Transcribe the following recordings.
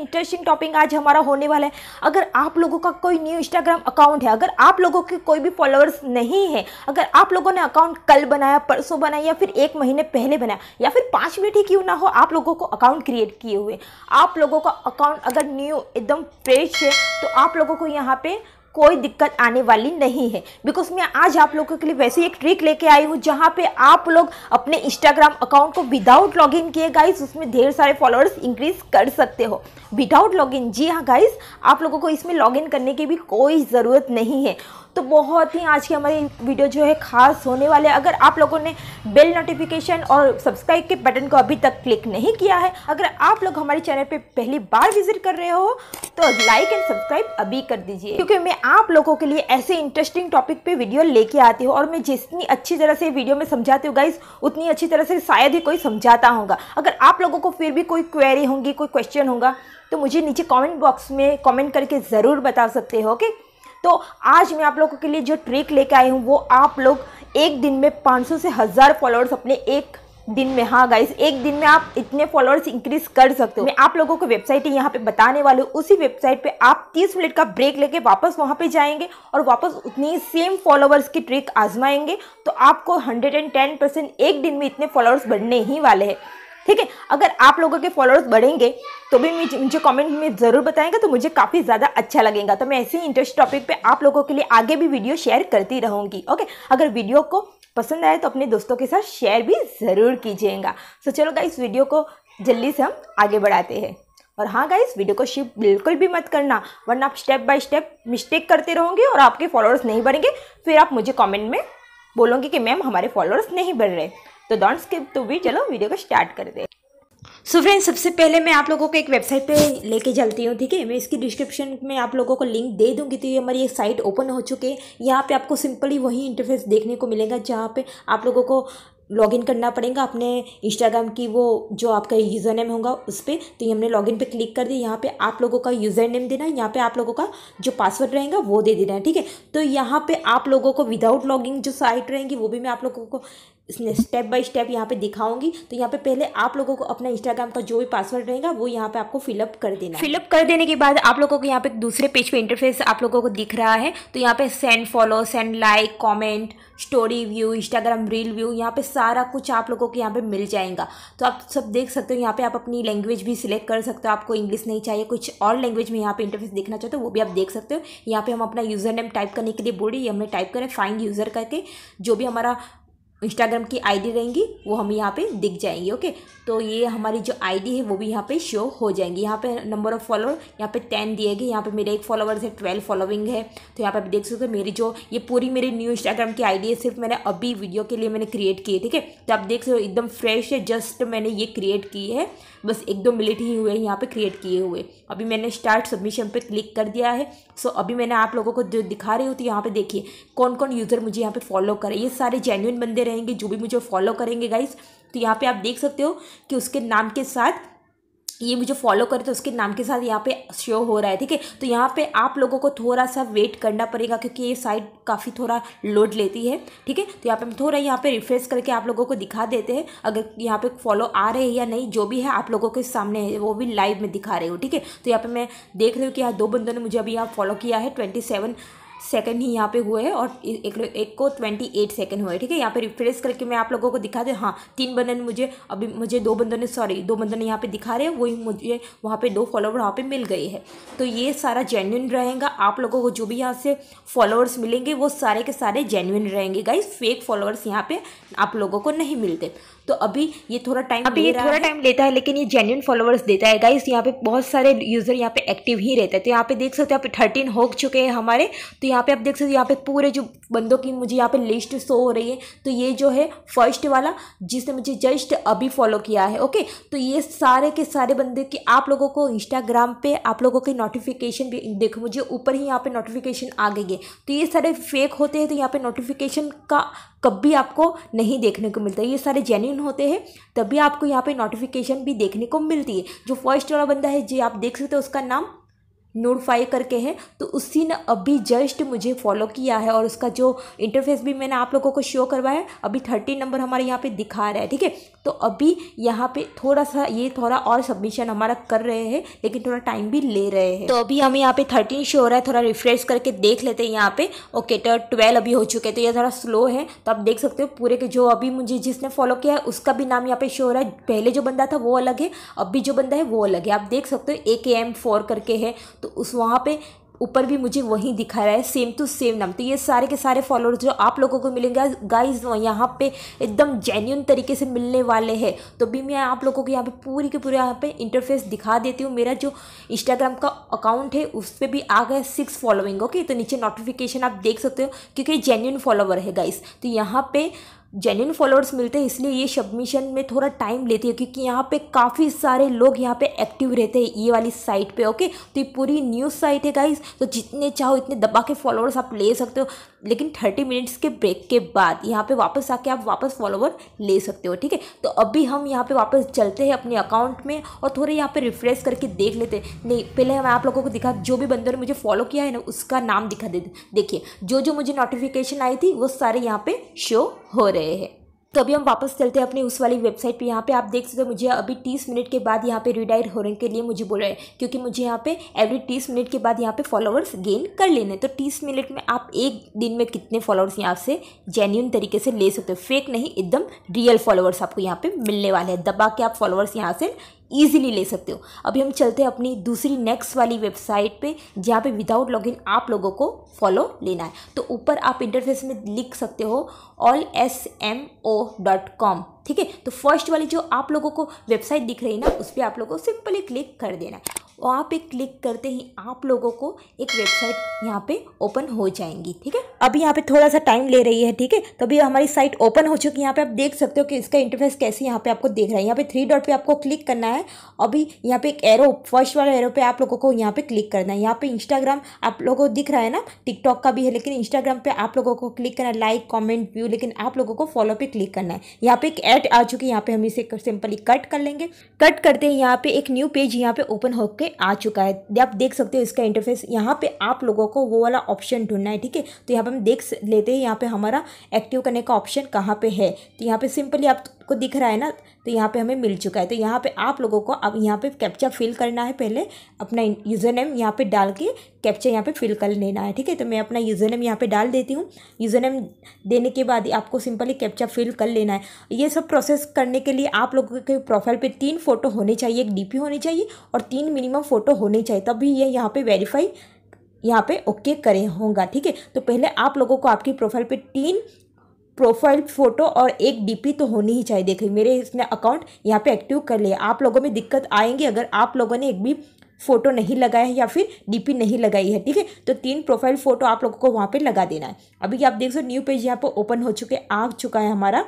Interesting topic आज हमारा होने वाला है। अगर आप लोगों का कोई न्यू इंस्टाग्राम अकाउंट है, अगर आप लोगों के कोई भी फॉलोअर्स नहीं है, अगर आप लोगों ने अकाउंट कल बनाया, परसों बनाया या फिर एक महीने पहले बनाया, या फिर पाँच मिनट ही क्यों ना हो, आप लोगों को अकाउंट क्रिएट किए हुए। आप लोगों का अकाउंट अगर न्यू एकदम फ्रेश है तो आप लोगों को यहाँ पे कोई दिक्कत आने वाली नहीं है। बिकॉज़ मैं आज आप लोगों के लिए वैसे एक ट्रिक लेके आई हूँ, जहाँ पे आप लोग अपने इंस्टाग्राम अकाउंट को विदाउट लॉगिन किए गाइस उसमें ढेर सारे फॉलोअर्स इंक्रीज कर सकते हो। विदाउट लॉगिन जी हाँ गाइस आप लोगों को इसमें लॉगिन करने की भी कोई ज़रूरत नहीं है। तो बहुत ही आज की हमारी वीडियो जो है खास होने वाले अगर आप लोगों ने बेल नोटिफिकेशन और सब्सक्राइब के बटन को अभी तक क्लिक नहीं किया है, अगर आप लोग हमारे चैनल पे पहली बार विज़िट कर रहे हो तो लाइक एंड सब्सक्राइब अभी कर दीजिए। क्योंकि मैं आप लोगों के लिए ऐसे इंटरेस्टिंग टॉपिक पे वीडियो लेके आती हूँ और मैं जितनी अच्छी तरह से वीडियो में समझाती हूँ गाइज़ उतनी अच्छी तरह से शायद ही कोई समझाता होगा। अगर आप लोगों को फिर भी कोई क्वेरी होंगी, कोई क्वेश्चन होगा तो मुझे नीचे कमेंट बॉक्स में कमेंट करके ज़रूर बता सकते हो ओके तो आज मैं आप लोगों के लिए जो ट्रिक लेके आई हूँ, वो आप लोग एक दिन में 500 से हज़ार फॉलोअर्स अपने एक दिन में हाँ गाइस एक दिन में आप इतने फॉलोअर्स इंक्रीज कर सकते हो। मैं आप लोगों को वेबसाइट ही यहाँ पे बताने वाली हूँ, उसी वेबसाइट पे आप 30 मिनट का ब्रेक लेके वापस वहाँ पे जाएँगे और वापस उतनी सेम फॉलोअर्स की ट्रिक आजमाएँगे। तो आपको 110 परसेंट एक दिन में इतने फॉलोअर्स बढ़ने ही वाले हैं। ठीक है? अगर आप लोगों के फॉलोअर्स बढ़ेंगे तो भी मुझे कमेंट में ज़रूर बताएँगे तो मुझे काफ़ी ज़्यादा अच्छा लगेगा। तो मैं ऐसे ही इंटरेस्ट टॉपिक पे आप लोगों के लिए आगे भी वीडियो शेयर करती रहूँगी ओके अगर वीडियो को पसंद आए तो अपने दोस्तों के साथ शेयर भी ज़रूर कीजिएगा। तो चलो इस वीडियो को जल्दी से हम आगे बढ़ाते हैं। और हाँ गाइस वीडियो को शिप बिल्कुल भी मत करना, वरना आप स्टेप बाय स्टेप मिस्टेक करते रहोगे और आपके फॉलोअर्स नहीं बढ़ेंगे। फिर आप मुझे कमेंट में बोलोगे कि मैम हमारे फॉलोअर्स नहीं बढ़ रहे। तो डोंट स्किप तो भी चलो वीडियो को स्टार्ट कर दे। सो so फ्रेंड्स सबसे पहले मैं आप लोगों को एक वेबसाइट पे लेके चलती हूँ, ठीक है? मैं इसकी डिस्क्रिप्शन में आप लोगों को लिंक दे दूँगी तो ये हमारी एक साइट ओपन हो चुकी है। यहाँ पे आपको सिंपली वही इंटरफेस देखने को मिलेगा, जहाँ पे आप लोगों को लॉगिन करना पड़ेगा। अपने इंस्टाग्राम की वो जो आपका यूज़र नेम होगा, उस पर तो ये हमने लॉगिन पे क्लिक कर दिया यहाँ पे आप लोगों का यूज़र नेम देना है, यहाँ पे आप लोगों का जो पासवर्ड रहेगा, वो दे देना है, ठीक है? तो यहाँ पे आप लोगों को विदाउट लॉगिन जो साइट रहेंगी, वो भी मैं आप लोगों को स्टेप बाय स्टेप यहाँ पे दिखाऊँगी तो यहाँ पे पहले आप लोगों को अपना इंस्टाग्राम का जो भी पासवर्ड रहेगा वो यहाँ पे आपको फिलअप कर देना फिलअप कर देने के बाद आप लोगों को यहाँ पे दूसरे पेज पे इंटरफेस आप लोगों को दिख रहा है तो यहाँ पे send follow send like comment story view Instagram reel view यहाँ पे सारा कुछ आप लोगों को यहाँ पे मिल जाएगा तो आप सब देख सकते हो यहाँ पे आप अपनी लैंग्वेज भी सिलेक्ट कर सकते हो आपको इंग्लिश नहीं चाहिए कुछ और लैंग्वेज में यहाँ पे इंटरफेस देखना चाहते हो वो भी आप देख सकते हो यहाँ पे हम अपना यूज़र नेम टाइप करने के लिए बोल हमने टाइप करें फाइंड यूज़र करके जो भी हमारा इंस्टाग्राम की आईडी रहेंगी, वो हम यहाँ पे दिख जाएँगी ओके तो ये हमारी जो आईडी है, वो भी यहाँ पे शो हो जाएँगी। यहाँ पे नंबर ऑफ़ फॉलोअर यहाँ पे टेन दिए गए। यहाँ पे मेरे एक फॉलोअर्स है ट्वेल्व फॉलोइंग है। तो यहाँ पे आप देख सकते हो, मेरी जो, ये पूरी मेरी न्यू इंस्टाग्राम की आईडी है, सिर्फ़ मैंने अभी वीडियो के लिए मैंने क्रिएट की है, ठीक है? तो आप देख सकते हो, एकदम फ्रेश है जस्ट मैंने ये क्रिएट की है। बस एक दो मिनट ही हुए, यहाँ पे क्रिएट किए हुए। अभी मैंने स्टार्ट सबमिशन पे क्लिक कर दिया है। सो अभी मैंने आप लोगों को जो दिखा रही हूँ तो यहाँ पे देखिए कौन कौन यूज़र मुझे यहाँ पे फॉलो करें। ये सारे जेन्यून बंदे रहेंगे, जो भी मुझे फॉलो करेंगे गाइज़ तो यहाँ पे आप देख सकते हो कि उसके नाम के साथ ये मुझे फॉलो करे तो उसके नाम के साथ यहाँ पे शो हो रहा है, ठीक है? तो यहाँ पे आप लोगों को थोड़ा सा वेट करना पड़ेगा, क्योंकि ये साइट काफ़ी थोड़ा लोड लेती है, ठीक है? तो यहाँ पे हम थोड़ा यहाँ पे रिफ्रेश करके आप लोगों को दिखा देते हैं, अगर यहाँ पे फॉलो आ रहे हैं या नहीं, जो भी है आप लोगों के सामने है, वो भी लाइव में दिखा रहे हो, ठीक है? तो यहाँ पर मैं देख रही हूँ कि यहाँ दो बंदों ने मुझे अभी यहाँ फॉलो किया है ट्वेंटी सेकंड ही यहाँ पे हुए हैं और एक एक को ट्वेंटी एट सेकेंड हुए ठीक है? यहाँ पे रिफ्रेश करके मैं आप लोगों को दिखा दे। हाँ तीन बंदे ने मुझे अभी मुझे दो बंदों ने सॉरी दो बंदों ने यहाँ पे दिखा रहे हैं वही मुझे वहाँ पे दो फॉलोवर वहाँ पे मिल गए हैं। तो ये सारा जेन्यून रहेगा। आप लोगों को जो भी यहाँ से फॉलोअर्स मिलेंगे वो सारे के सारे जेन्यून रहेंगे गाइज़ फेक फॉलोअर्स यहाँ पे आप लोगों को नहीं मिलते। तो अभी ये थोड़ा टाइम अभी ये थोड़ा टाइम लेता है लेकिन ये जेन्यून फॉलोअर्स देता है गाइस यहाँ पे बहुत सारे यूज़र यहाँ पे एक्टिव ही रहते हैं। तो यहाँ पे देख सकते हो यहाँ पे थर्टीन हो चुके हैं हमारे। तो यहाँ पे आप देख सकते हो, यहाँ पे पूरे जो बंदों की मुझे यहाँ पे लिस्ट शो हो रही है। तो ये जो है फ़र्स्ट वाला, जिसने मुझे जस्ट अभी फॉलो किया है ओके तो ये सारे के सारे बंदे की, आप लोगों को इंस्टाग्राम पे, आप लोगों के नोटिफिकेशन भी, देखो मुझे ऊपर ही यहाँ पे नोटिफिकेशन आ गई है। तो ये सारे फेक होते हैं तो यहाँ पे नोटिफिकेशन का कभी आपको नहीं देखने को मिलता। ये सारे जेन्यून होते हैं, तभी आपको यहाँ पे नोटिफिकेशन भी देखने को मिलती है। जो फ़र्स्ट वाला बंदा है, जी आप देख सकते हो, उसका नाम नोटिफाई करके है तो उसी ने अभी जस्ट मुझे फॉलो किया है और उसका जो इंटरफेस भी मैंने आप लोगों को शो करवाया है, अभी थर्टी नंबर हमारे यहाँ पे दिखा रहा है, ठीक है? तो अभी यहाँ पे थोड़ा सा ये थोड़ा और सबमिशन हमारा कर रहे हैं, लेकिन थोड़ा टाइम भी ले रहे हैं। तो अभी हमें यहाँ पे थर्टीन शो हो रहा है, थोड़ा रिफ्रेश करके देख लेते हैं यहाँ पे। ओके तो ट्वेल्व अभी हो चुके हैं तो ये थोड़ा स्लो है तो आप देख सकते हो पूरे के जो अभी मुझे जिसने फॉलो किया है, उसका भी नाम यहाँ पे शो हो रहा है। पहले जो बंदा था वो अलग है, अभी जो बंदा है वो अलग है। आप देख सकते हो ए के एम फोर करके है तो उस वहाँ पे ऊपर भी मुझे वही दिखा रहा है सेम टू सेम नाम। तो ये सारे के सारे फॉलोअर्स जो आप लोगों को मिलेंगे गाइज़ यहाँ पे एकदम जेन्यून तरीके से मिलने वाले हैं। तो भी मैं आप लोगों को यहाँ पे पूरी के पूरे यहाँ पे इंटरफेस दिखा देती हूँ। मेरा जो इंस्टाग्राम का अकाउंट है, उस पर भी आ गया सिक्स फॉलोइंग ओके तो नीचे नोटिफिकेशन आप देख सकते हो, क्योंकि जेन्यून फॉलोवर है गाइज़ तो यहाँ पे जेन्यून फॉलोअर्स मिलते हैं, इसलिए ये सबमिशन में थोड़ा टाइम लेती है, क्योंकि यहाँ पे काफ़ी सारे लोग यहाँ पे एक्टिव रहते हैं ये वाली साइट पे ओके तो ये पूरी न्यूज़ साइट है गाइज़ तो जितने चाहो इतने दबा के फॉलोअर्स आप ले सकते हो। लेकिन थर्टी मिनट्स के ब्रेक के बाद यहाँ पे वापस आके आप वापस फॉलोवर ले सकते हो, ठीक है? तो अभी हम यहाँ पे वापस चलते हैं अपने अकाउंट में और थोड़े यहाँ पे रिफ्रेश करके देख लेते हैं। नहीं, पहले मैं आप लोगों को दिखा, जो भी बंदों ने मुझे फॉलो किया है ना, उसका नाम दिखा देते देखिए। जो जो मुझे नोटिफिकेशन आई थी, वो सारे यहाँ पर शो हो रहे हैं। तो अभी हम वापस चलते हैं अपनी उस वाली वेबसाइट पे। यहाँ पे आप देख सकते हो, मुझे अभी तीस मिनट के बाद यहाँ पे रिडायर होने के लिए मुझे बोल रहे हैं, क्योंकि मुझे यहाँ पे एवरी तीस मिनट के बाद यहाँ पे फॉलोअर्स गेन कर लेने तो तीस मिनट में आप एक दिन में कितने फॉलोअर्स यहाँ से जेन्यून तरीके से ले सकते हो। फेक नहीं, एकदम रियल फॉलोअर्स आपको यहाँ पर मिलने वाले हैं। दबा के आप फॉलोअर्स यहाँ से ईजिली ले सकते हो। अभी हम चलते हैं अपनी दूसरी नेक्स्ट वाली वेबसाइट पे, जहाँ पे विदाउट लॉगिन आप लोगों को फॉलो लेना है। तो ऊपर आप इंटरफेस में लिख सकते हो all S M O dot com ठीक है? तो फ़र्स्ट वाली जो आप लोगों को वेबसाइट दिख रही है ना, उस पर आप लोगों को सिंपली क्लिक कर देना है। वहाँ पे क्लिक करते ही आप लोगों को एक वेबसाइट यहाँ पे ओपन हो जाएँगी ठीक है अभी यहाँ पे थोड़ा सा टाइम ले रही है ठीक है तो अभी हमारी साइट ओपन हो चुकी है यहाँ पे आप देख सकते हो कि इसका इंटरफेस कैसे यहाँ पे आपको देख रहा है यहाँ पे थ्री डॉट पे आपको क्लिक करना है अभी यहाँ पे एक एरो फ़र्स्ट वाला एरो पे आप लोगों को यहाँ पे क्लिक करना है यहाँ पे इंस्टाग्राम आप लोगों को दिख रहा है ना टिकटॉक का भी है लेकिन इंस्टाग्राम पे आप लोगों को क्लिक करना है लाइक कॉमेंट व्यू लेकिन आप लोगों को फॉलो पे क्लिक करना है यहाँ पे एक एड आ चुकी है यहाँ पे हम इसे सिंपली कट कर लेंगे कट करते हैं यहाँ पे एक न्यू पेज यहाँ पे ओपन होकर आ चुका है। आप देख सकते हो इसका इंटरफेस यहाँ पे आप लोगों को वो वाला ऑप्शन ढूंढना है, ठीक है? तो यहाँ पे हम देख लेते हैं यहाँ पे हमारा एक्टिव करने का ऑप्शन कहाँ पे है? तो यहाँ पे सिंपली आपको दिख रहा है ना तो यहाँ पे हमें मिल चुका है। तो यहाँ पे आप लोगों को अब यहाँ पे कैप्चा फिल करना है पहले, अपना यूज़र नेम यहाँ पे डाल के कैप्चा यहाँ पे फिल कर लेना है, ठीक है? तो मैं अपना यूज़र नेम यहाँ पे डाल देती हूँ। यूज़र नेम देने के बाद आपको सिंपली कैप्चा फिल कर लेना है। ये सब प्रोसेस करने के लिए आप लोगों के प्रोफ़ाइल पर तीन फ़ोटो होने चाहिए, एक डीपी होनी चाहिए और तीन मिनिमम फ़ोटो होने चाहिए। तभी ये यहाँ पर वेरीफाई यहाँ पे ओके करें होगा, ठीक है? तो पहले आप लोगों को आपकी प्रोफ़ाइल पे तीन प्रोफ़ाइल फ़ोटो और एक डीपी तो होनी ही चाहिए। देखिए, मेरे इसने अकाउंट यहाँ पे एक्टिव कर लिया। आप लोगों में दिक्कत आएँगी अगर आप लोगों ने एक भी फ़ोटो नहीं लगाया है या फिर डीपी नहीं लगाई है, ठीक है? तो तीन प्रोफ़ाइल फ़ोटो आप लोगों को वहाँ पे लगा देना है। अभी आप देख सकते न्यू पेज यहाँ पे ओपन हो चुके, आ चुका है हमारा।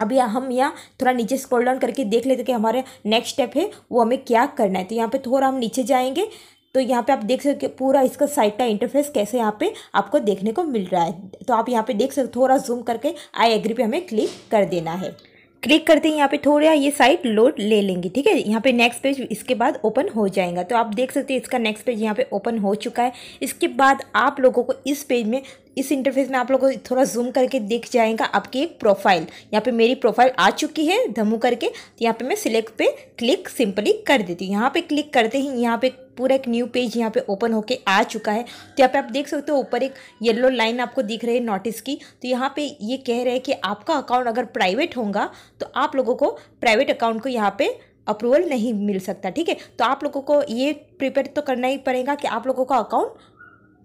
अभी हम यहाँ थोड़ा नीचे स्क्रॉल डाउन करके देख लेते कि हमारे नेक्स्ट स्टेप है, वो हमें क्या करना है। तो यहाँ पे थोड़ा हम नीचे जाएँगे। तो यहाँ पे आप देख सकते पूरा इसका साइट का इंटरफेस कैसे यहाँ पे आपको देखने को मिल रहा है। तो आप यहाँ पे देख सकते थोड़ा जूम करके आई एग्री पे हमें क्लिक कर देना है। क्लिक करते ही यहाँ पे थोड़ा ये साइट लोड ले लेंगे, ठीक है? यहाँ पे नेक्स्ट पेज इसके बाद ओपन हो जाएगा। तो आप देख सकते हैं, इसका नेक्स्ट पेज यहाँ पे ओपन हो चुका है। इसके बाद आप लोगों को इस पेज में इस इंटरफेस में आप लोगों को थोड़ा जूम करके दिख जाएगा आपकी एक प्रोफ़ाइल यहाँ पे मेरी प्रोफ़ाइल आ चुकी है धमू करके। तो यहाँ पे मैं सिलेक्ट पे क्लिक सिंपली कर देती हूँ। यहाँ पे क्लिक करते ही यहाँ पे पूरा एक न्यू पेज यहाँ पे ओपन होके आ चुका है। तो यहाँ पे आप देख सकते हो ऊपर एक येलो लाइन आपको दिख रही है नोटिस की। तो यहाँ पे ये कह रहे हैं कि आपका अकाउंट अगर प्राइवेट होगा तो आप लोगों को प्राइवेट अकाउंट को यहाँ पे अप्रूवल नहीं मिल सकता, ठीक है? तो आप लोगों को ये प्रिपेयर तो करना ही पड़ेगा कि आप लोगों का अकाउंट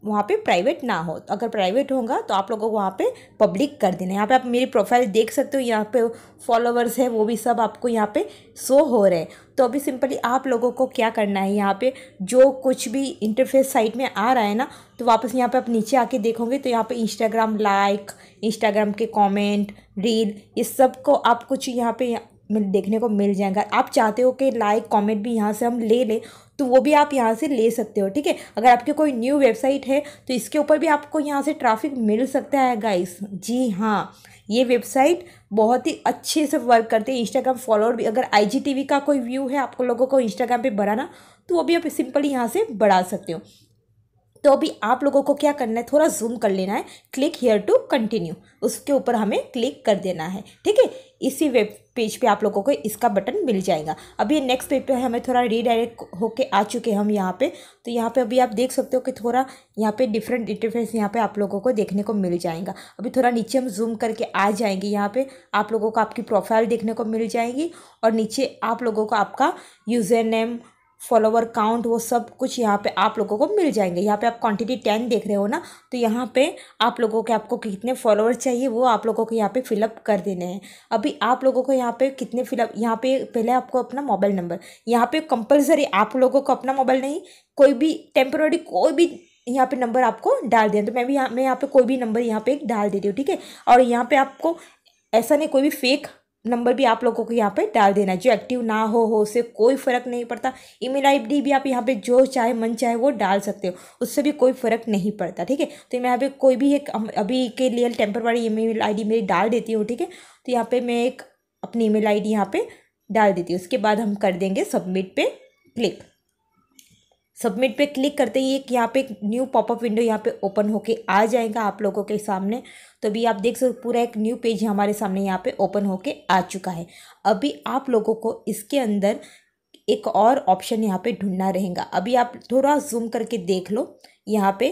वहाँ पे प्राइवेट ना हो। तो अगर प्राइवेट होगा तो आप लोगों को वहाँ पे पब्लिक कर देना। यहाँ पे आप मेरी प्रोफ़ाइल देख सकते हो, यहाँ पे फॉलोवर्स है, वो भी सब आपको यहाँ पे शो हो रहे हैं। तो अभी सिंपली आप लोगों को क्या करना है, यहाँ पे जो कुछ भी इंटरफेस साइट में आ रहा है ना तो वापस यहाँ पे आप नीचे आके देखोगे तो यहाँ पे इंस्टाग्राम लाइक इंस्टाग्राम के कॉमेंट रील इस सबको आप कुछ यहाँ पे देखने को मिल जाएगा। आप चाहते हो कि लाइक कमेंट भी यहाँ से हम ले लें तो वो भी आप यहाँ से ले सकते हो, ठीक है? अगर आपकी कोई न्यू वेबसाइट है तो इसके ऊपर भी आपको यहाँ से ट्रैफ़िक मिल सकता है गाइस जी हाँ ये वेबसाइट बहुत ही अच्छे से वर्क करते हैं। इंस्टाग्राम फॉलोअर भी, अगर आई का कोई व्यू है, आपको लोगों को इंस्टाग्राम पे बढ़ाना तो वो भी आप सिंपली यहाँ से बढ़ा सकते हो। तो अभी आप लोगों को क्या करना है, थोड़ा जूम कर लेना है क्लिक हेयर टू कंटिन्यू उसके ऊपर हमें क्लिक कर देना है, ठीक है? इसी वेब पेज पे आप लोगों को इसका बटन मिल जाएगा। अभी नेक्स्ट पेज पे हमें थोड़ा रीडायरेक्ट होके आ चुके हम यहाँ पे। तो यहाँ पे अभी आप देख सकते हो कि थोड़ा यहाँ पे डिफरेंट इंटरफेस यहाँ पे आप लोगों को देखने को मिल जाएगा। अभी थोड़ा नीचे हम जूम करके आ जाएँगे यहाँ पे। आप लोगों को आपकी प्रोफ़ाइल देखने को मिल जाएगी और नीचे आप लोगों को आपका यूज़र नेम फॉलोवर काउंट वो सब कुछ यहाँ पे आप लोगों को मिल जाएँगे यहाँ पे आप क्वांटिटी टेन देख रहे हो ना तो यहाँ पे आप लोगों के आपको कितने फॉलोअर चाहिए वो आप लोगों को यहाँ पे फिलअप कर देने हैं अभी आप लोगों को यहाँ पे कितने फिलअप यहाँ पे पहले आपको अपना मोबाइल नंबर यहाँ पे कंपलसरी आप लोगों को अपना मोबाइल नहीं कोई भी टेम्प्रोरी कोई भी यहाँ पे नंबर आपको डाल दें तो मैं भी यहाँ मैं यहाँ पे कोई भी नंबर यहाँ पे डाल देती हूँ ठीक है और यहाँ पे आपको ऐसा नहीं कोई भी फेक नंबर भी आप लोगों को यहाँ पे डाल देना है। जो एक्टिव ना हो हो, उससे कोई फ़र्क नहीं पड़ता। ईमेल आईडी भी आप यहाँ पे जो चाहे, मन चाहे, वो डाल सकते हो। उससे भी कोई फ़र्क नहीं पड़ता, ठीक है? तो मैं यहाँ पे कोई भी एक अभी के लिए टेम्पर टेम्परवारी ईमेल आईडी मेरी डाल देती हूँ, ठीक है? तो यहाँ पर मैं एक अपनी ईमेल आईडी यहाँ पर डाल देती हूँ। उसके बाद हम कर देंगे सबमिट पर क्लिक सबमिट पे क्लिक करते ही एक यहाँ पे न्यू पॉपअप विंडो यहाँ पे ओपन होके आ जाएगा आप लोगों के सामने। तो अभी आप देख सकते पूरा एक न्यू पेज हमारे सामने यहाँ पे ओपन होके आ चुका है। अभी आप लोगों को इसके अंदर एक और ऑप्शन यहाँ पे ढूंढना रहेगा। अभी आप थोड़ा जूम करके देख लो, यहाँ पे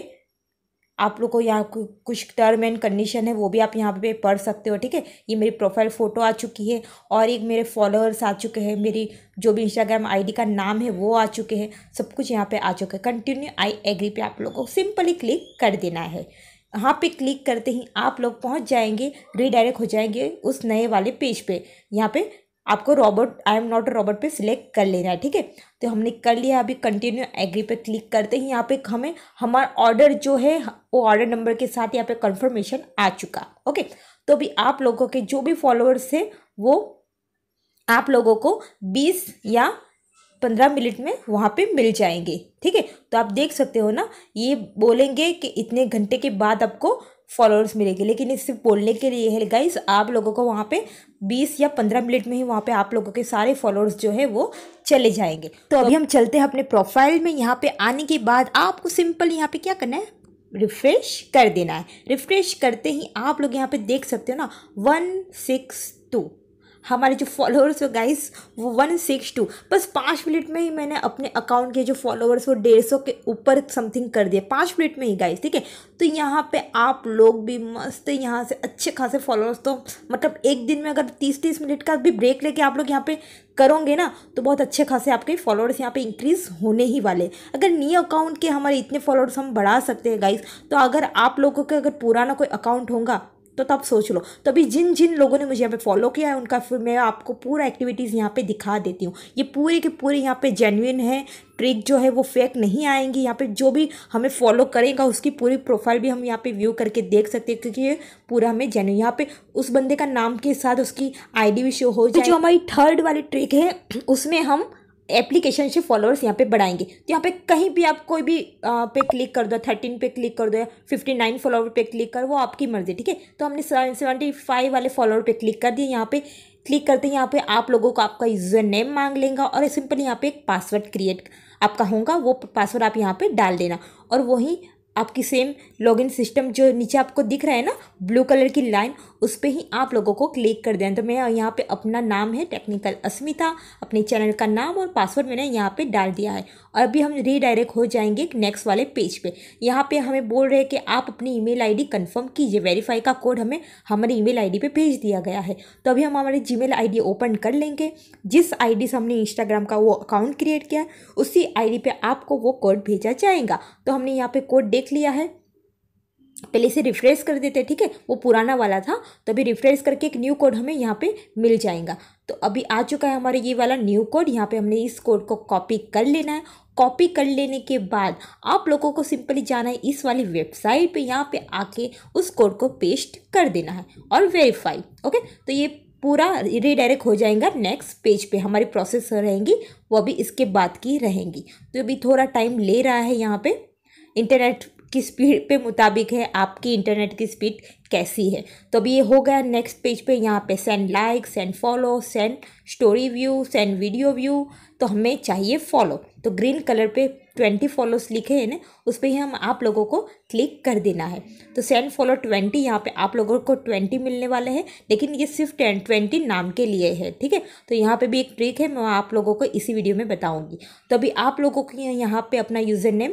आप लोग को यहाँ कुछ टर्म एंड कंडीशन है, वो भी आप यहाँ पे पढ़ सकते हो, ठीक है? ये मेरी प्रोफ़ाइल फ़ोटो आ चुकी है और एक मेरे फॉलोअर्स आ चुके हैं, मेरी जो भी इंस्टाग्राम आईडी का नाम है, वो आ चुके हैं, सब कुछ यहाँ पे आ चुका है। कंटिन्यू आई एग्री पे आप लोगों को सिंपली क्लिक कर देना है। यहाँ पे क्लिक करते ही आप लोग पहुँच जाएँगे रीडायरेक्ट हो जाएँगे उस नए वाले पेज पे। यहाँ पे आपको robot I am not robot पे सिलेक्ट कर लेना है, ठीक है? तो हमने कर लिया अभी कंटिन्यू एग्री पे क्लिक करते ही। यहाँ पे हमें, हमारा ऑर्डर जो है, वो ऑर्डर नंबर के साथ यहाँ पे कंफर्मेशन आ चुका ओके तो अभी आप लोगों के जो भी फॉलोअर्स थे वो आप लोगों को 20 या 15 मिनट में वहाँ पे मिल जाएँगे, ठीक है? तो आप देख सकते हो ना, ये बोलेंगे कि इतने घंटे के बाद आपको फॉलोअर्स मिलेंगे। लेकिन इससे बोलने के लिए है गाइस आप लोगों को वहाँ पे 20 या 15 मिनट में ही वहाँ पे आप लोगों के सारे फॉलोअर्स जो है वो चले जाएँगे। तो अभी हम चलते हैं अपने प्रोफ़ाइल में। यहाँ पे आने के बाद आपको सिंपल यहाँ पे क्या करना है? रिफ्रेश कर देना है। रिफ्रेश करते ही आप लोग यहाँ पे देख सकते हो ना? वन सिक्स टू हमारे जो फॉलोअर्स हो गाइस वो वन सिक्स टू बस पाँच मिनट में ही मैंने अपने अकाउंट के जो फॉलोअर्स वो डेढ़ सौ के ऊपर समथिंग कर दिए पाँच मिनट में ही गाइस ठीक है? तो यहाँ पे आप लोग भी मस्त यहाँ से अच्छे खासे फॉलोअर्स तो मतलब एक दिन में अगर तीस तीस मिनट का भी ब्रेक लेके आप लोग यहाँ पे करोगे ना तो बहुत अच्छे खासे आपके फॉलोअर्स यहाँ पे इंक्रीज होने ही वाले अगर न्यू अकाउंट के हमारे इतने फॉलोअर्स हम बढ़ा सकते हैं गाइस तो अगर आप लोगों के अगर पुराना कोई अकाउंट होगा तो तब सोच लो। तो अभी जिन जिन लोगों ने मुझे यहाँ पे फॉलो किया है उनका फिर मैं आपको पूरा एक्टिविटीज़ यहाँ पे दिखा देती हूँ। ये पूरे के पूरे यहाँ पे जेन्युइन है। ट्रिक जो है वो फेक नहीं आएँगी। यहाँ पे जो भी हमें फॉलो करेगा उसकी पूरी प्रोफ़ाइल भी हम यहाँ पे व्यू करके देख सकते हैं क्योंकि ये पूरा हमें जेन्यून यहाँ पे उस बंदे का नाम के साथ उसकी आईडी भी शो हो जाए जो हमारी थर्ड वाली ट्रिक है उसमें हम एप्लीकेशन से फॉलोअर्स यहाँ पे बढ़ाएँगे। तो यहाँ पे कहीं भी आप कोई भी आ, पे क्लिक कर दो थर्टीन पे क्लिक कर दो या फिफ्टी नाइन फॉलोअर पे क्लिक कर वो आपकी मर्ज़ी ठीक है? तो हमने सेवेंटी फाइव वाले फॉलोअर पे क्लिक कर दिए यहाँ पे क्लिक करते हैं यहाँ पे आप लोगों को आपका यूज़र नेम मांग लेगा और सिंपल यहाँ पे एक पासवर्ड क्रिएट आपका होगा वो पासवर्ड आप यहाँ पे डाल देना। और वही आपकी सेम लॉगिन सिस्टम जो नीचे आपको दिख रहा है ना ब्लू कलर की लाइन उस पर ही आप लोगों को क्लिक कर देना तो मैं यहाँ पे अपना नाम है टेक्निकल अस्मिता। अपने चैनल का नाम और पासवर्ड मैंने यहाँ पे डाल दिया है। और अभी हम रीडायरेक्ट हो जाएँगे नेक्स्ट वाले पेज पे। यहाँ पे हमें बोल रहे हैं कि आप अपनी ईमेल आईडी कंफर्म कीजिए। वेरीफाई का कोड हमें हमारी ईमेल आईडी पे भेज दिया गया है। तो अभी हम हमारी जीमेल आईडी ओपन कर लेंगे। जिस आईडी से हमने इंस्टाग्राम का वो अकाउंट क्रिएट किया है, उसी आईडी पे आपको वो कोड भेजा जाएगा। तो हमने यहाँ पे कोड देख लिया है। पहले इसे रिफ्रेश कर देते ठीक है? वो पुराना वाला था तो अभी रिफ्रेश करके एक न्यू कोड हमें यहाँ पे मिल जाएगा। तो अभी आ चुका है हमारे ये वाला न्यू कोड यहाँ पे हमने इस कोड को कॉपी कर लेना है। कॉपी कर लेने के बाद आप लोगों को सिंपली जाना है इस वाली वेबसाइट पे, यहाँ पे आके उस कोड को पेस्ट कर देना है और वेरीफाई ओके तो ये पूरा रिडायरेक्ट हो जाएगा नेक्स्ट पेज पे, हमारी प्रोसेस रहेंगी, वो भी इसके बाद की रहेंगी। तो अभी थोड़ा टाइम ले रहा है यहाँ पे इंटरनेट की स्पीड पे मुताबिक है, आपकी इंटरनेट की स्पीड कैसी है। तो अभी ये हो गया नेक्स्ट पेज पे, यहाँ पे send like send follow send story view send video view तो हमें चाहिए फॉलो तो ग्रीन कलर पे ट्वेंटी फॉलोस लिखे हैं ना, उस पर ही हम आप लोगों को क्लिक कर देना है। तो सेंड फॉलो ट्वेंटी यहाँ पे आप लोगों को ट्वेंटी मिलने वाले हैं, लेकिन ये सिर्फ़ टेन ट्वेंटी नाम के लिए है, ठीक है? तो यहाँ पे भी एक ट्रिक है, मैं आप लोगों को इसी वीडियो में बताऊँगी। तो अभी आप लोगों को यहाँ पर अपना यूज़र नेम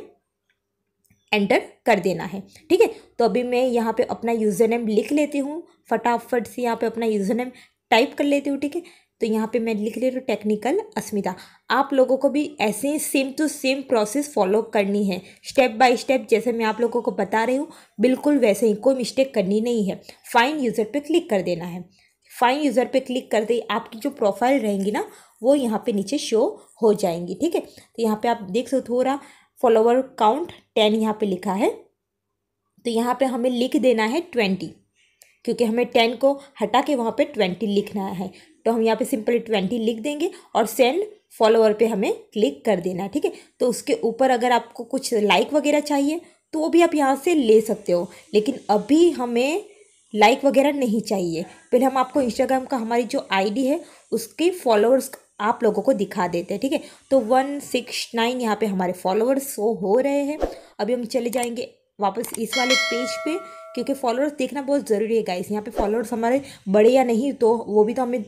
एंटर कर देना है। ठीक है? तो अभी मैं यहाँ पे अपना यूज़र नेम लिख लेती हूँ। फटाफट से यहाँ पे अपना यूज़र नेम टाइप कर लेती हूँ, ठीक है? तो यहाँ पे मैं लिख ले रही हूँ टेक्निकल अस्मिता। आप लोगों को भी ऐसे ही same to same process follow करनी है। स्टेप बाय स्टेप जैसे मैं आप लोगों को बता रही हूँ, बिल्कुल वैसे ही, कोई मिस्टेक करनी नहीं है। फाइन यूज़र पे क्लिक कर देना है। फाइन यूज़र पे क्लिक कर दे आपकी जो प्रोफ़ाइल रहेंगी ना, वो यहाँ पे नीचे शो हो जाएँगी, ठीक है? तो यहाँ पे आप देख सकते थोड़ा फॉलोवर काउंट टेन यहाँ पे लिखा है। तो यहाँ पे हमें लिख देना है ट्वेंटी क्योंकि हमें टेन को हटा के वहाँ पे ट्वेंटी लिखना है। तो हम यहाँ पे सिंपली ट्वेंटी लिख देंगे और सेंड फॉलोअर पे हमें क्लिक कर देना है, ठीक है? तो उसके ऊपर अगर आपको कुछ लाइक वगैरह चाहिए तो वो भी आप यहाँ से ले सकते हो, लेकिन अभी हमें लाइक वगैरह नहीं चाहिए। पहले हम आपको इंस्टाग्राम का हमारी जो आईडी है, उसके फॉलोअर्स आप लोगों को दिखा देते हैं, ठीक है? तो वन सिक्स नाइन यहाँ पे हमारे फॉलोअर्स शो हो रहे हैं। अभी हम चले जाएँगे वापस इस वाले पेज पे, क्योंकि फॉलोअर्स देखना बहुत ज़रूरी है गाइस यहाँ पे फॉलोअर्स हमारे बड़े या नहीं तो वो भी तो हमें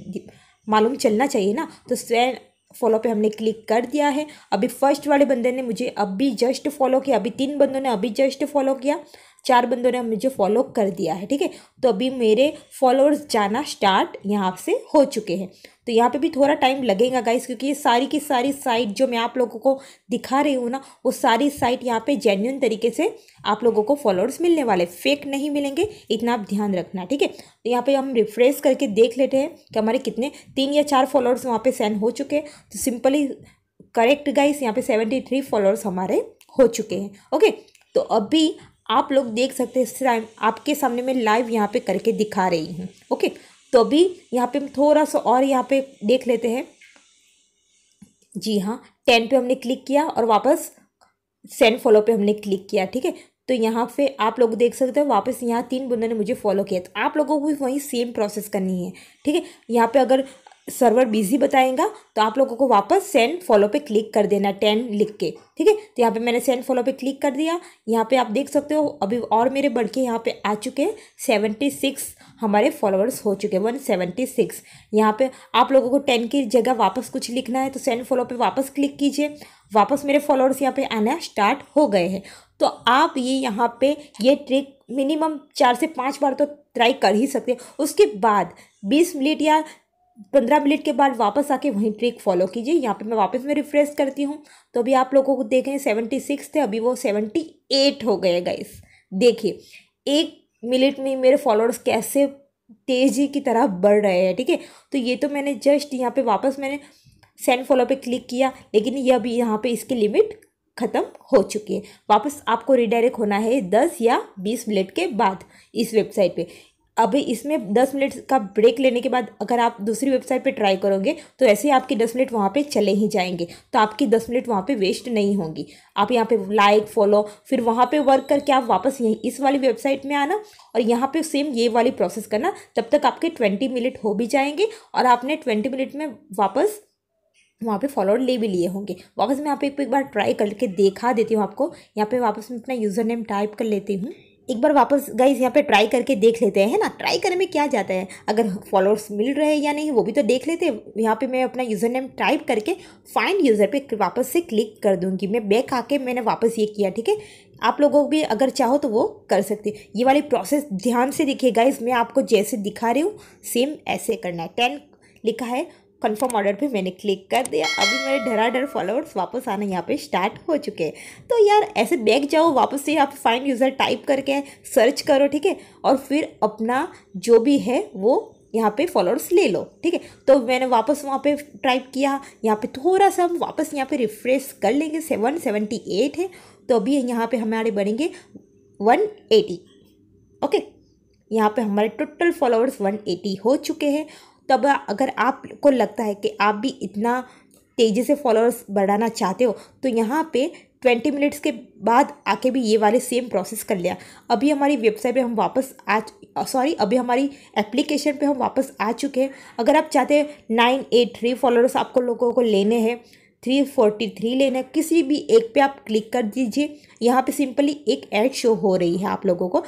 मालूम चलना चाहिए ना। तो स्वयं फॉलो पे हमने क्लिक कर दिया है। अभी फ़र्स्ट वाले बंदे ने मुझे अभी जस्ट फॉलो किया, अभी तीन बंदों ने अभी जस्ट फॉलो किया। चार बंदों ने मुझे फॉलो कर दिया है, ठीक है? तो अभी मेरे फॉलोअर्स जाना स्टार्ट यहाँ से हो चुके हैं। तो यहाँ पे भी थोड़ा टाइम लगेगा गाइस क्योंकि ये सारी की सारी साइट जो मैं आप लोगों को दिखा रही हूँ ना, वो सारी साइट यहाँ पे जेन्यून तरीके से आप लोगों को फॉलोअर्स मिलने वाले फेक नहीं मिलेंगे, इतना आप ध्यान रखना, ठीक है? तो यहाँ पे हम रिफ्रेश करके देख लेते हैं कि हमारे कितने तीन या चार फॉलोअर्स वहाँ पर सेंड हो चुके हैं। तो सिंपली करेक्ट गाइस यहाँ पे सेवेंटी थ्री फॉलोअर्स हमारे हो चुके हैं ओके तो अभी आप लोग देख सकते हैं इस टाइम आपके सामने मैं लाइव यहाँ पे करके दिखा रही हूँ ओके तो अभी यहाँ पे हम थोड़ा सा और यहाँ पे देख लेते हैं। जी हाँ टेन पे हमने क्लिक किया और वापस सेंड फॉलो पे हमने क्लिक किया, ठीक है? तो यहाँ पे आप लोग देख सकते हो, वापस यहाँ तीन बंदों ने मुझे फॉलो किया। तो आप लोगों को भी वही सेम प्रोसेस करनी है, ठीक है? यहाँ पे अगर सर्वर बिज़ी बताएगा तो आप लोगों को वापस सेंड फॉलो पे क्लिक कर देना टेन लिख के, ठीक है? तो यहाँ पे मैंने सेंड फॉलो पे क्लिक कर दिया। यहाँ पे आप देख सकते हो, अभी और मेरे बढ़ के यहाँ पे आ चुके हैं। सेवेंटी सिक्स हमारे फॉलोअर्स हो चुके हैं वन सेवेंटी सिक्स यहाँ पे आप लोगों को टेन की जगह वापस कुछ लिखना है तो सेंड फॉलो पे वापस क्लिक कीजिए। वापस मेरे फॉलोअर्स यहाँ पे आना स्टार्ट हो गए हैं। तो आप ये यहाँ पे, ये ट्रिक मिनिमम चार से पाँच बार तो ट्राई कर ही सकते हैं। उसके बाद बीस मिनट या पंद्रह मिनट के बाद वापस आके वहीं ट्रिक फॉलो कीजिए। यहाँ पे मैं वापस में रिफ्रेश करती हूँ। तो अभी आप लोगों को देखें सेवेंटी सिक्स थे, अभी वो सेवेंटी एट हो गए गाइस देखिए, एक मिनट में मेरे फॉलोअर्स कैसे तेज़ी की तरह बढ़ रहे हैं, ठीक है? तो ये तो मैंने जस्ट यहाँ पे वापस मैंने सेंड फॉलो पे क्लिक किया, लेकिन ये अभी यहाँ पे इसकी लिमिट ख़त्म हो चुकी है। वापस आपको रिडायरेक्ट होना है दस या बीस मिनट के बाद इस वेबसाइट पे। अभी इसमें दस मिनट का ब्रेक लेने के बाद अगर आप दूसरी वेबसाइट पे ट्राई करोगे तो ऐसे ही आपके दस मिनट वहाँ पे चले ही जाएँगे। तो आपकी दस मिनट वहाँ पे वेस्ट नहीं होंगी। आप यहाँ पे लाइक फॉलो फिर वहाँ पे वर्क करके आप वापस यहीं इस वाली वेबसाइट में आना और यहाँ पे सेम ये वाली प्रोसेस करना। तब तक आपके ट्वेंटी मिनट हो भी जाएँगे और आपने ट्वेंटी मिनट में वापस वहाँ पे फॉलोअर ले भी लिए होंगे। वापस मैं यहाँ पे एक बार ट्राई करके देखा देती हूँ आपको। यहाँ पे वापस मैं अपना यूज़र नेम टाइप कर लेती हूँ। एक बार वापस गाइज़ यहाँ पे ट्राई करके देख लेते हैं ना? ट्राई करने में क्या जाता है? अगर फॉलोअर्स मिल रहे हैं या नहीं, वो भी तो देख लेते हैं। यहाँ पे मैं अपना यूज़र नेम टाइप करके फाइंड यूज़र पे वापस से क्लिक कर दूँगी। मैं बैक आके मैंने वापस ये किया, ठीक है? आप लोगों भी अगर चाहो तो वो कर सकते ये वाली प्रोसेस ध्यान से देखिए गाइज़ मैं आपको जैसे दिखा रही हूँ सेम ऐसे करना है। टेन लिखा है कंफर्म ऑर्डर पे मैंने क्लिक कर दिया। अभी मेरे डराडर फॉलोअर्स वापस आना यहाँ पे स्टार्ट हो चुके हैं। तो यार, ऐसे बैग जाओ, वापस से आप फाइन यूज़र टाइप करके सर्च करो, ठीक है? और फिर अपना जो भी है, वो यहाँ पे फॉलोअर्स ले लो, ठीक है? तो मैंने वापस वहाँ पे टाइप किया। यहाँ पे थोड़ा सा हम वापस यहाँ पे रिफ्रेश कर लेंगे। सेवन सेवेंटी एट है। तो अभी यहाँ पे हमारे बनेंगे वन एटी ओके यहाँ पे हमारे टोटल फॉलोअर्स वन एटी हो चुके हैं। तब अगर आपको लगता है कि आप भी इतना तेज़ी से फॉलोअर्स बढ़ाना चाहते हो तो यहाँ पे ट्वेंटी मिनट्स के बाद आके भी ये वाले सेम प्रोसेस कर लिया। अभी हमारी वेबसाइट पे हम वापस आ सॉरी अभी हमारी एप्लीकेशन पे हम वापस आ चुके हैं। अगर आप चाहते हैं नाइन एट थ्री फॉलोअर्स आपको लोगों को लेने हैं थ्री फोर्टी थ्री लेना किसी भी एक पे आप क्लिक कर दीजिए। यहाँ पे सिंपली एक ऐड शो हो रही है आप लोगों को।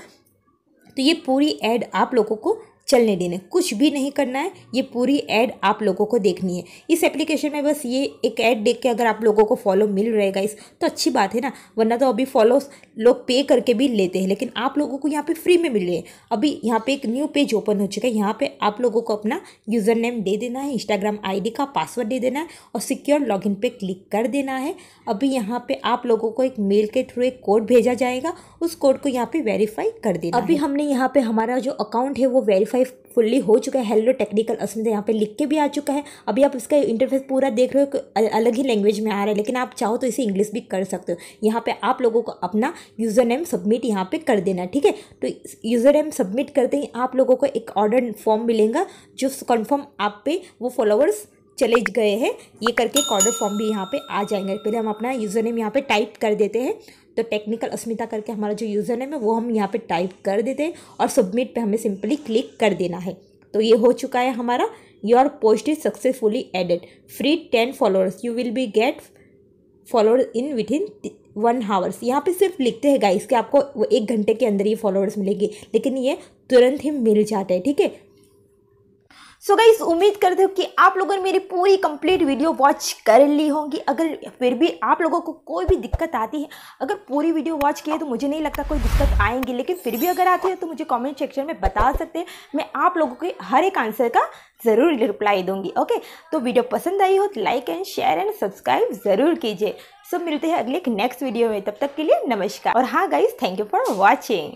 तो ये पूरी ऐड आप लोगों को चलने देने कुछ भी नहीं करना है ये पूरी ऐड आप लोगों को देखनी है। इस एप्लीकेशन में बस ये एक ऐड देख के अगर आप लोगों को फॉलो मिल रहेगा इस तो अच्छी बात है ना? वरना तो अभी फॉलो लोग पे करके भी लेते हैं लेकिन आप लोगों को यहाँ पे फ्री में मिल रहे हैं। अभी यहाँ पे एक न्यू पेज ओपन हो चुका है। यहाँ पे आप लोगों को अपना यूज़र नेम दे देना है इंस्टाग्राम आई का पासवर्ड दे देना है और सिक्योर लॉगिन पे क्लिक कर देना है। अभी यहाँ पे आप लोगों को एक मेल के थ्रू एक कोड भेजा जाएगा उस कोड को यहाँ पे वेरीफाई कर देना अभी हमने यहाँ पे हमारा जो अकाउंट है वो वेरीफाई फुल्ली हो चुका है। हेलो टेक्निकल अस्मिता यहाँ पे लिख के भी आ चुका है। अभी आप इसका इंटरफेस पूरा देख रहे हो अलग ही लैंग्वेज में आ रहा है। लेकिन आप चाहो तो इसे इंग्लिश भी कर सकते हो। यहाँ पे आप लोगों को अपना यूज़र नेम सबमिट यहाँ पे कर देना ठीक है? तो यूज़र नेम सबमिट करते ही आप लोगों को एक ऑर्डर फॉर्म मिलेगा, जो कन्फर्म आप पे वो फॉलोअर्स चले गए हैं। ये करके एक ऑर्डर फॉर्म भी यहाँ पे आ जाएँगे। पहले हम अपना यूज़र नेम यहाँ पे टाइप कर देते हैं। तो टेक्निकल अस्मिता करके हमारा जो यूज़र नेम है, वो हम यहाँ पे टाइप कर देते हैं और सबमिट पे हमें सिंपली क्लिक कर देना है। तो ये हो चुका है हमारा your post is successfully added free ten followers you will be get followers in within one hours यहाँ पे सिर्फ़ लिखते हैं गाइस कि आपको एक घंटे के अंदर ये फॉलोअर्स मिलेंगे, लेकिन ये तुरंत ही मिल जाते हैं, ठीक है? सो so गाइस उम्मीद करते हो कि आप लोगों ने मेरी पूरी कंप्लीट वीडियो वॉच कर ली होगी। अगर फिर भी आप लोगों को कोई भी दिक्कत आती है, अगर पूरी वीडियो वॉच की है तो मुझे नहीं लगता कोई दिक्कत आएँगी, लेकिन फिर भी अगर आती है तो मुझे कमेंट सेक्शन में बता सकते हैं। मैं आप लोगों के हर एक आंसर का ज़रूर रिप्लाई दूँगी ओके तो वीडियो पसंद आई हो तो like and share and subscribe ज़रूर कीजिए। सब मिलते हैं अगले एक नेक्स्ट वीडियो में। तब तक के लिए नमस्कार। और हाँ guys thank you for watching